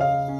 Música